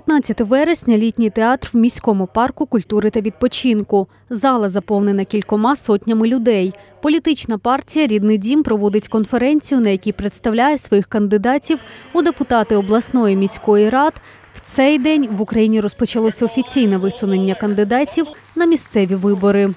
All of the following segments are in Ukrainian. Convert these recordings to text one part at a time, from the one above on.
15 вересня літній театр в міському парку культури та відпочинку. Зала заповнена кількома сотнями людей. Політична партія Рідний дім проводить конференцію, на якій представляє своїх кандидатів у депутати обласної міської рад. В цей день в Україні розпочалося офіційне висунення кандидатів на місцеві вибори.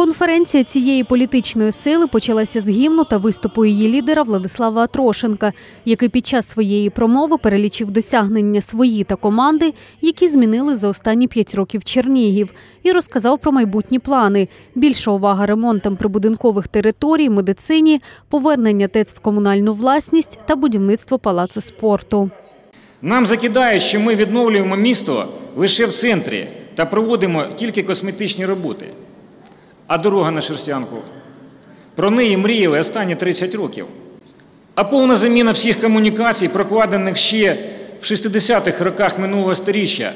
Конференція цієї політичної сили почалася з гімну та виступу її лідера Владислава Атрошенка, який під час своєї промови перелічив досягнення свої та команди, які змінили за останні п'ять років Чернігів, і розказав про майбутні плани: більша увага ремонтам прибудинкових територій, медицині, повернення ТЕЦ в комунальну власність та будівництво палацу спорту. Нам закидають, що ми відновлюємо місто лише в центрі та проводимо тільки косметичні роботи. А дорога на Шерстянку. Про неї мріяли останні 30 років. А повна заміна всіх комунікацій, прокладених ще в 60-х роках минулого сторіччя.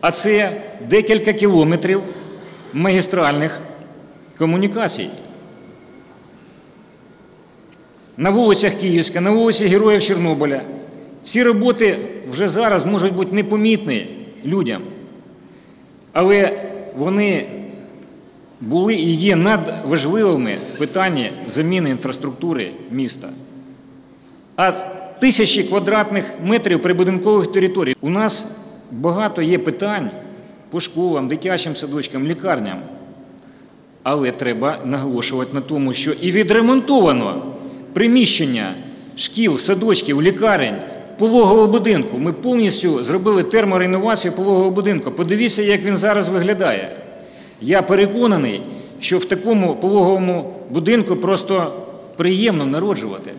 А це декілька кілометрів магістральних комунікацій. на вулицях Київська, на вулиці Героїв Чорнобиля. Ці роботи вже зараз можуть бути непомітні людям, але вони були і є надважливими в питанні заміни інфраструктури міста. А тисячі квадратних метрів прибудинкових територій. У нас багато є питань по школам, дитячим садочкам, лікарням. Але треба наголошувати на тому, що і відремонтовано приміщення шкіл, садочків, лікарень, пологового будинку. Ми повністю зробили термореновацію пологового будинку. Подивіться, як він зараз виглядає. Я переконаний, що в такому пологовому будинку просто приємно народжувати.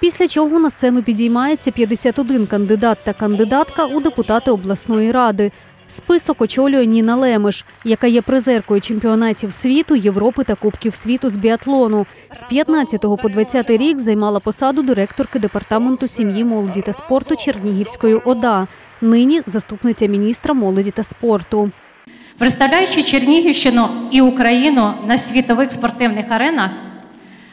Після чого на сцену підіймається 51 кандидат та кандидатка у депутати обласної ради. Список очолює Ніна Лемеш, яка є призеркою чемпіонатів світу, Європи та Кубків світу з біатлону. З 15 по 20 рік займала посаду директорки департаменту сім'ї, молоді та спорту Чернігівської ОДА. Нині заступниця міністра молоді та спорту. Представляючи Чернігівщину і Україну на світових спортивних аренах,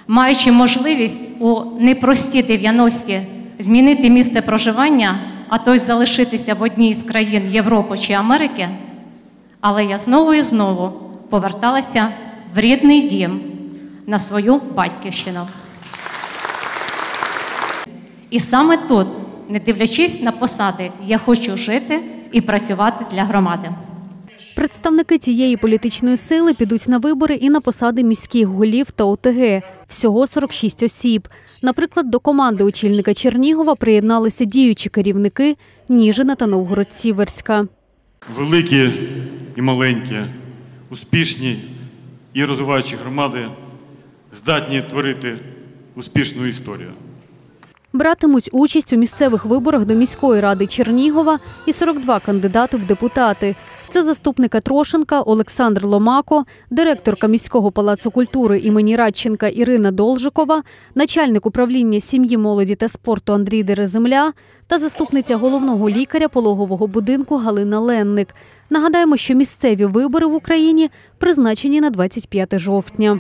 маючи можливість у непрості 90-ті змінити місце проживання, а то й залишитися в одній з країн Європи чи Америки, але я знову і знову поверталася в рідний дім на свою батьківщину. І саме тут, не дивлячись на посади, я хочу жити і працювати для громади. Представники цієї політичної сили підуть на вибори і на посади міських голів та ОТГ. Всього 46 осіб. Наприклад, до команди очільника Чернігова приєдналися діючі керівники Ніжина та Новгород-Сіверська. великі і маленькі, успішні і розвиваючі громади здатні творити успішну історію. Братимуть участь у місцевих виборах до міської ради Чернігова і 42 кандидати в депутати. Це заступника Трошенка Олександр Ломако, директорка міського палацу культури імені Радченка Ірина Должикова, начальник управління сім'ї, молоді та спорту Андрій Дереземля та заступниця головного лікаря пологового будинку Галина Ленник. Нагадаємо, що місцеві вибори в Україні призначені на 25 жовтня.